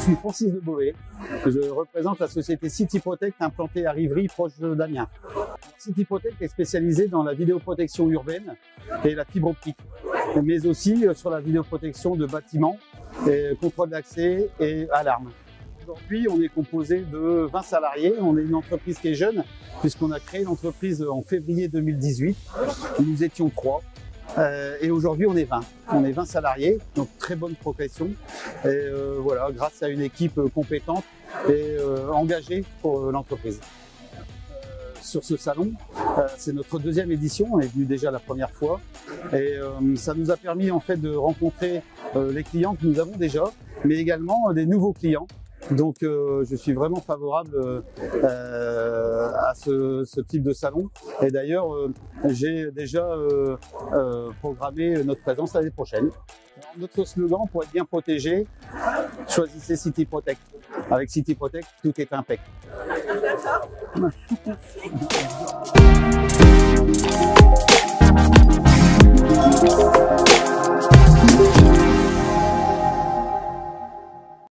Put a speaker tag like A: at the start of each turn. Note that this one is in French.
A: Francis de Beauvais. Je représente la société City Protect implantée à Rivry, proche d'Amiens. City Protect est spécialisé dans la vidéoprotection urbaine et la fibre optique, mais aussi euh, sur la vidéoprotection de bâtiments, contrôle d'accès et alarme. Aujourd'hui, on est composé de 20 salariés. On est une entreprise qui est jeune, puisqu'on a créé l'entreprise en février 2018. Nous étions trois. Euh, et aujourd'hui, on est 20. On est 20 salariés, donc très bonne progression. Et euh, voilà, grâce à une équipe compétente et euh, engagée pour l'entreprise. Sur ce salon, c'est notre deuxième édition. On est venu déjà la première fois, et ça nous a permis en fait de rencontrer les clients que nous avons déjà, mais également des nouveaux clients donc euh, je suis vraiment favorable euh, à ce, ce, type de salon. Et d'ailleurs, euh, j'ai déjà euh, euh, programmé notre présence l'année prochaine. Notre slogan pour être bien protégé, choisissez City Protect. Avec City Protect, tout est impeccable.